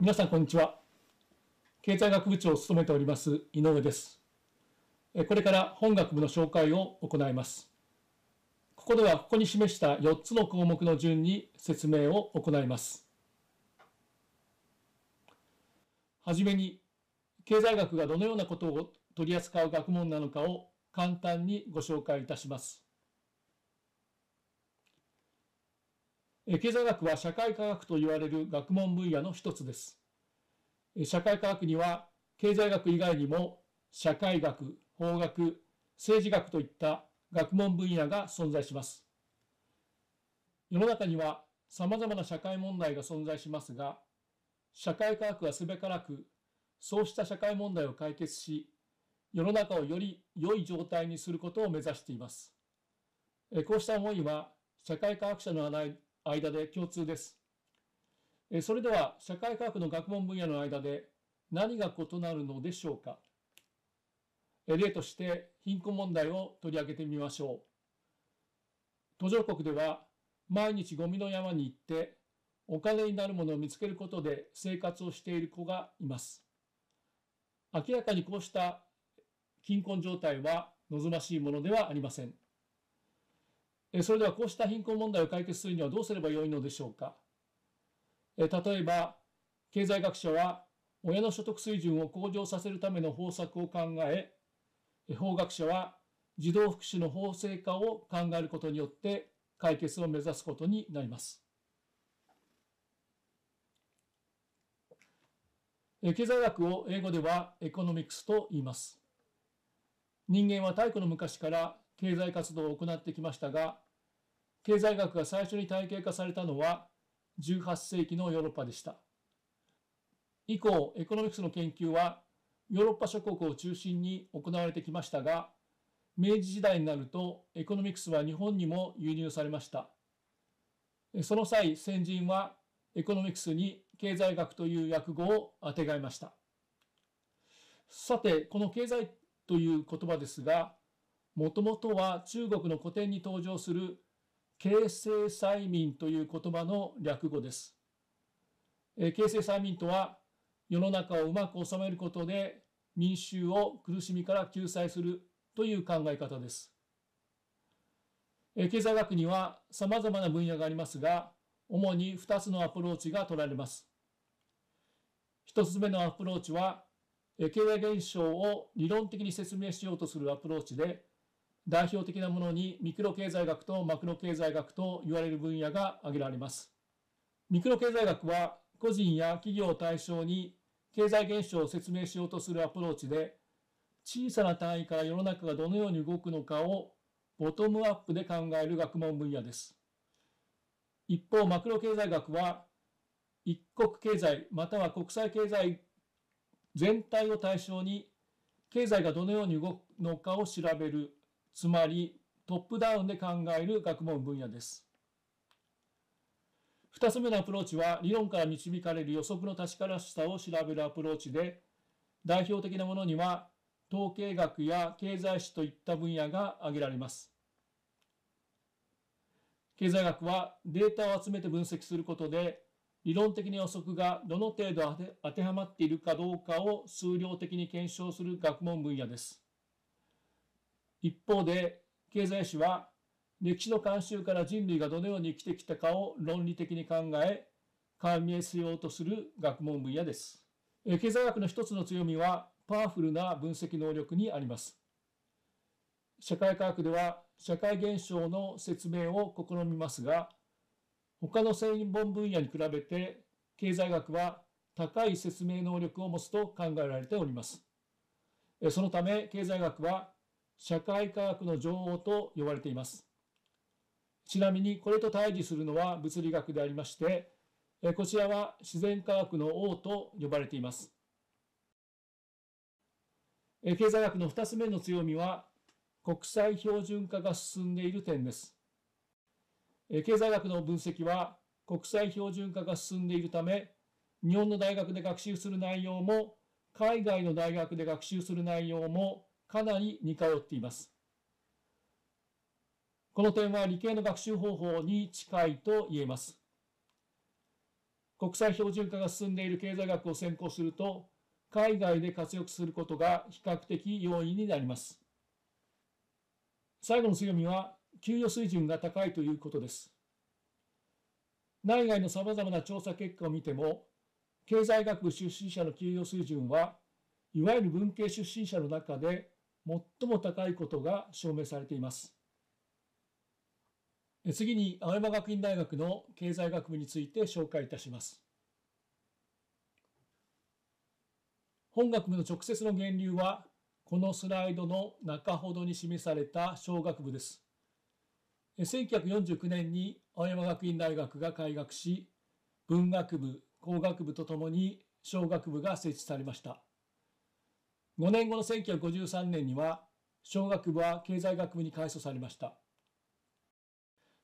皆さんこんにちは。経済学部長を務めております井上です。これから本学部の紹介を行います。ここではここに示した4つの項目の順に説明を行います。はじめに経済学がどのようなことを取り扱う学問なのかを簡単にご紹介いたします。経済学は社会科学と言われる学問分野の一つです。社会科学には経済学以外にも社会学、法学、政治学といった学問分野が存在します。世の中には様々な社会問題が存在しますが、社会科学はすべからく、そうした社会問題を解決し、世の中をより良い状態にすることを目指しています。こうした思いは、社会科学者の間で共通です。それでは社会科学の学問分野の間で何が異なるのでしょうか？例として貧困問題を取り上げてみましょう。途上国では毎日ゴミの山に行ってお金になるものを見つけることで生活をしている子がいます。明らかにこうした貧困状態は望ましいものではありません。それではこうした貧困問題を解決するにはどうすればよいのでしょうか？例えば経済学者は親の所得水準を向上させるための方策を考え法学者は児童福祉の法制化を考えることによって解決を目指すことになります。経済学を英語では economicsと言います。人間は太古の昔から経済活動を行ってきましたが、経済学が最初に体系化されたのは18世紀のヨーロッパでした。以降、 economicsの研究はヨーロッパ諸国を中心に行われてきましたが、明治時代になると economicsは日本にも輸入されました。その際、先人はエコノミクスに経済学という訳語をあてがいました。さて、この経済という言葉ですが、もともとは中国の古典に登場する形成催眠という言葉の略語です。形成催眠とは世の中をうまく収めることで民衆を苦しみから救済するという考え方です。経済学には様々な分野がありますが、主に2つのアプローチが取られます。1つ目のアプローチは、経済現象を理論的に説明しようとするアプローチで、代表的なものにミクロ経済学とマクロ経済学と言われる分野が挙げられます。ミクロ経済学は個人や企業を対象に経済現象を説明しようとするアプローチで小さな単位から世の中がどのように動くのかをボトムアップで考える学問分野です。一方、マクロ経済学は一国経済または国際経済全体を対象に経済がどのように動くのかを調べるつまりトップダウンで考える学問分野です。2つ目のアプローチは理論から導かれる予測の確からしさを調べるアプローチで代表的なものには統計学や経済史といった分野が挙げられます。経済学はデータを集めて分析することで理論的な予測がどの程度当てはまっているかどうかを数量的に検証する学問分野です。一方で経済史は歴史の慣習から人類がどのように生きてきたかを論理的に考え解明しようとする学問分野です。経済学の一つの強みはパワフルな分析能力にあります。社会科学では社会現象の説明を試みますが他の専門分野に比べて経済学は高い説明能力を持つと考えられております。そのため経済学は社会科学の女王と呼ばれています。ちなみにこれと対峙するのは物理学でありまして、こちらは自然科学の王と呼ばれています。経済学の2つ目の強みは国際標準化が進んでいる点です。経済学の分析は国際標準化が進んでいるため、日本の大学で学習する内容も海外の大学で学習する内容もかなり似通っています。この点は理系の学習方法に近いと言えます。国際標準化が進んでいる経済学を専攻すると、海外で活躍することが比較的容易になります。最後の強みは、給与水準が高いということです。内外のさまざまな調査結果を見ても、経済学部出身者の給与水準は、いわゆる文系出身者の中で最も高いことが証明されています。次に青山学院大学の経済学部について紹介いたします。本学部の直接の源流はこのスライドの中ほどに示された小学部です。1949年に青山学院大学が開学し、文学部、工学部とともに小学部が設置されました。5年後の1953年には、小学部は経済学部に改装されました。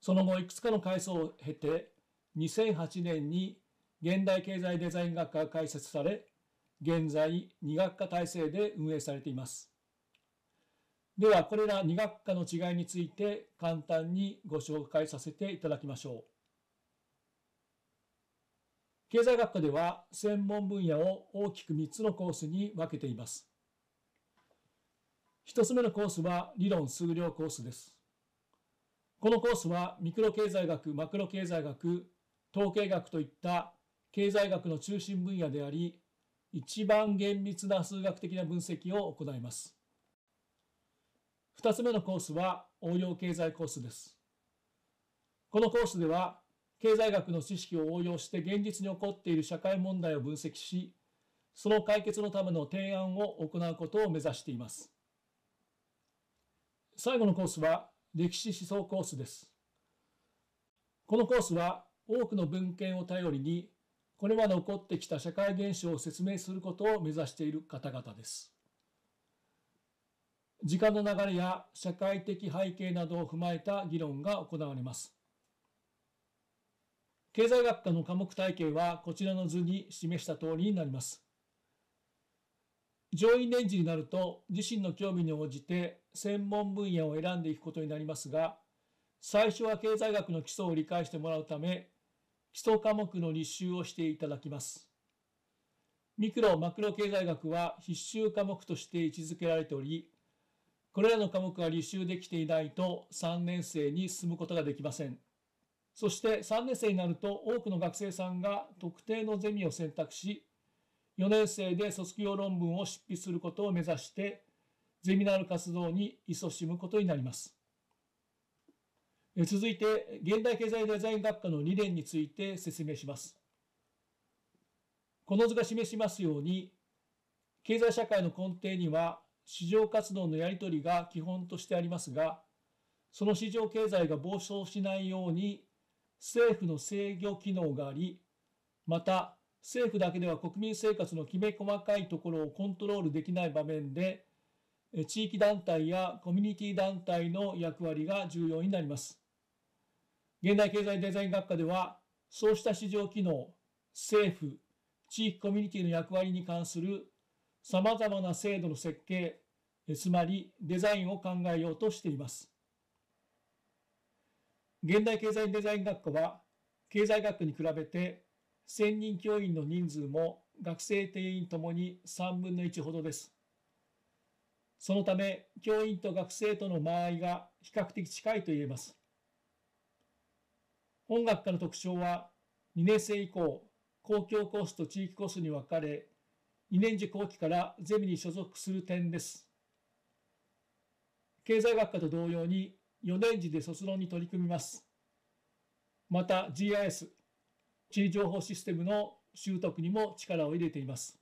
その後、いくつかの改装を経て、2008年に現代経済デザイン学科が開設され、現在2学科体制で運営されています。では、これら2学科の違いについて簡単にご紹介させていただきましょう。経済学科では専門分野を大きく3つのコースに分けています。1つ目のコースは理論数量コースです。このコースはミクロ経済学、マクロ経済学、統計学といった経済学の中心分野であり、一番厳密な数学的な分析を行います。2つ目のコースは応用経済コースです。このコースでは、経済学の知識を応用して現実に起こっている社会問題を分析し、その解決のための提案を行うことを目指しています。最後のコースは歴史思想コースです。このコースは多くの文献を頼りにこれまで起こってきた社会現象を説明することを目指している方々です。時間の流れや社会的背景などを踏まえた議論が行われます。経済学科の科目体系はこちらの図に示した通りになります。上院年次になると自身の興味に応じて専門分野を選んでいくことになりますが、最初は経済学の基礎を理解してもらうため、基礎科目の履修をしていただきます。ミクロ・マクロ経済学は必修科目として位置づけられており、これらの科目が履修できていないと3年生に進むことができません。そして3年生になると多くの学生さんが特定のゼミを選択し、4年生で卒業論文を執筆することを目指してゼミナール活動に勤しむことになります。続いて、現代経済デザイン学科の理念について説明します。この図が示しますように、経済社会の根底には市場活動のやり取りが基本としてありますが、その市場経済が暴走しないように政府の制御機能があり、また政府だけでは国民生活のきめ細かいところをコントロールできない場面で地域団体やコミュニティ団体の役割が重要になります。現代経済デザイン学科では、そうした市場機能、政府、地域コミュニティの役割に関するさまざまな制度の設計、つまりデザインを考えようとしています。現代経済デザイン学科は、経済学科に比べて専任教員の人数も学生定員ともに3分の1ほどです。そのため、教員と学生との間合いが比較的近いと言えます。本学科の特徴は、2年生以降、公共コースと地域コースに分かれ、2年次後期からゼミに所属する点です。経済学科と同様に4年次で卒論に取り組みます。また GIS、地理情報システムの習得にも力を入れています。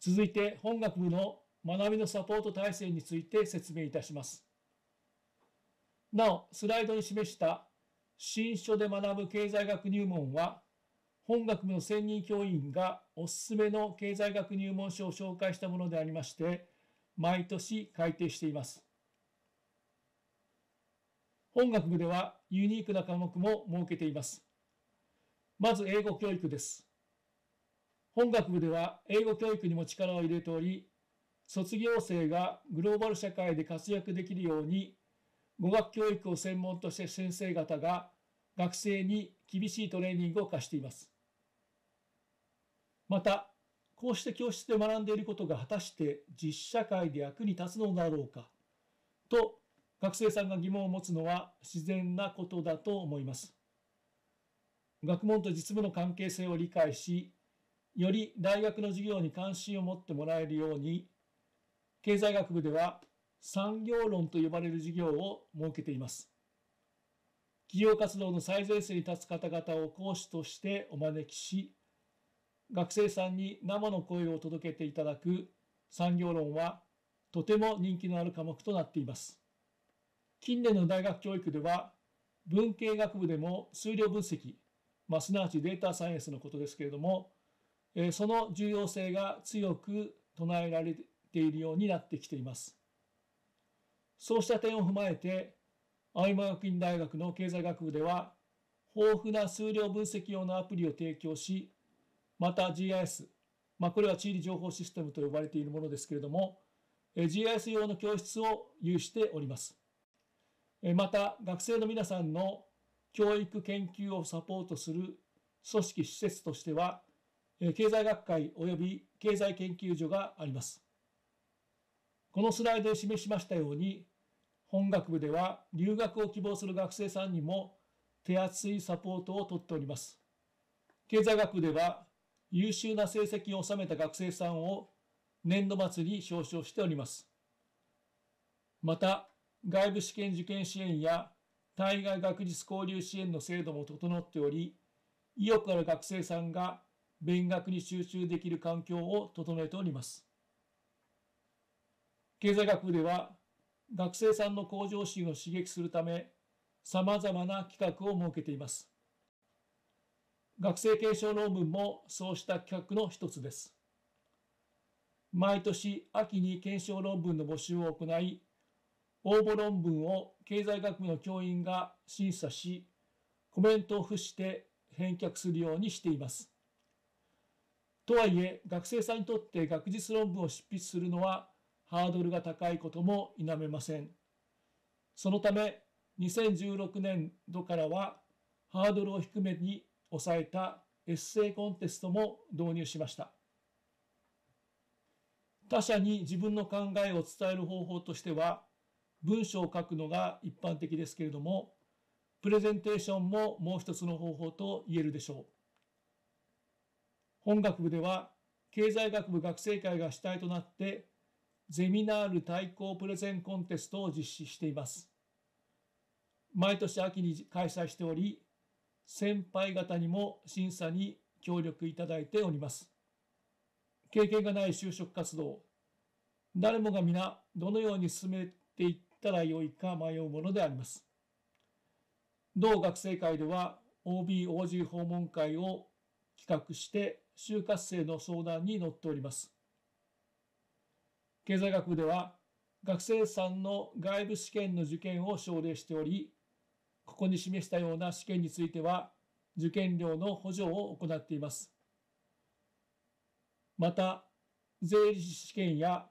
続いて本学部の学びのサポート体制について説明いたします。なお、スライドに示した新書で学ぶ経済学入門は、本学部の専任教員がおすすめの経済学入門書を紹介したものでありまして、毎年改定しています。本学部ではユニークな科目も設けています。まず英語教育です。本学部では英語教育にも力を入れており、卒業生がグローバル社会で活躍できるように語学教育を専門として先生方が学生に厳しいトレーニングを課しています。またこうして教室で学んでいることが果たして実社会で役に立つのだろうかと学生さんが疑問を持つのは自然なことだと思います。学問と実務の関係性を理解しより大学の授業に関心を持ってもらえるように経済学部では産業論と呼ばれる授業を設けています。企業活動の最前線に立つ方々を講師としてお招きし学生さんに生の声を届けていただく産業論はとても人気のある科目となっています。近年の大学教育では文系学部でも数量分析、まあ、すなわちデータサイエンスのことですけれども、えその重要性が強く唱えられているようになってきています。そうした点を踏まえて青山学院大学の経済学部では豊富な数量分析用のアプリを提供しまた GIS、まあ、これは地理情報システムと呼ばれているものですけれども GIS 用の教室を有しております。また学生の皆さんの教育研究をサポートする組織施設としては経済学会及び経済研究所があります。このスライドで示しましたように本学部では留学を希望する学生さんにも手厚いサポートをとっております。経済学部では優秀な成績を収めた学生さんを年度末に表彰しております。また外部試験受験支援や対外学術交流支援の制度も整っており、意欲ある学生さんが勉学に集中できる環境を整えております。経済学部では学生さんの向上心を刺激するため、さまざまな企画を設けています。学生継承論文もそうした企画の一つです。毎年秋に検証論文の募集を行い、応募論文を経済学部の教員が審査し、コメントを付して返却するようにしています。とはいえ、学生さんにとって学術論文を執筆するのはハードルが高いことも否めません。そのため、2016年度からはハードルを低めに抑えたエッセイコンテストも導入しました。他者に自分の考えを伝える方法としては、文章を書くのが一般的ですけれども、プレゼンテーションももう一つの方法と言えるでしょう。本学部では、経済学部学生会が主体となって、ゼミナール対抗プレゼンコンテストを実施しています。毎年秋に開催しており、先輩方にも審査に協力いただいております。経験がない就職活動、誰もが皆どのように進めていったらよいか迷うものであります。同学生会では OB、OG 訪問会を企画して就活生の相談に乗っております。経済学部では学生さんの外部試験の受験を奨励しており、ここに示したような試験については受験料の補助を行っています。また、税理士試験や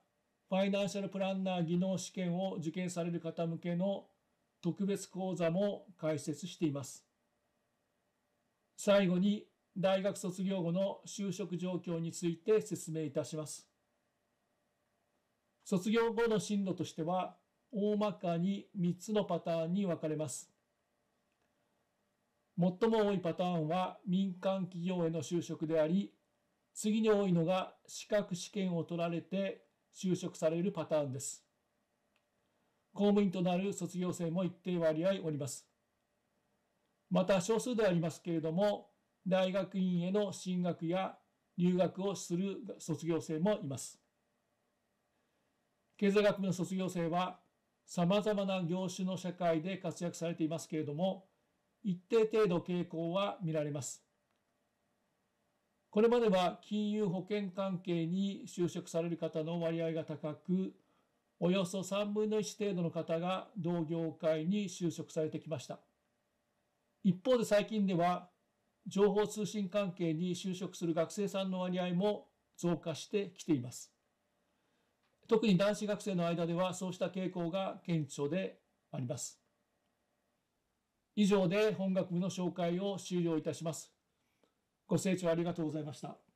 ファイナンシャルプランナー技能試験を受験される方向けの特別講座も開設しています。最後に大学卒業後の就職状況について説明いたします。卒業後の進路としては大まかに3つのパターンに分かれます。最も多いパターンは民間企業への就職であり、次に多いのが資格試験を取られて就職されるパターンです。公務員となる卒業生も一定割合おります。また少数でありますけれども、大学院への進学や留学をする卒業生もいます。経済学部の卒業生は、さまざまな業種の社会で活躍されていますけれども、一定程度傾向は見られます。これまでは金融保険関係に就職される方の割合が高く、およそ3分の1程度の方が同業界に就職されてきました。一方で最近では、情報通信関係に就職する学生さんの割合も増加してきています。特に男子学生の間ではそうした傾向が顕著であります。以上で本学部の紹介を終了いたします。ご清聴ありがとうございました。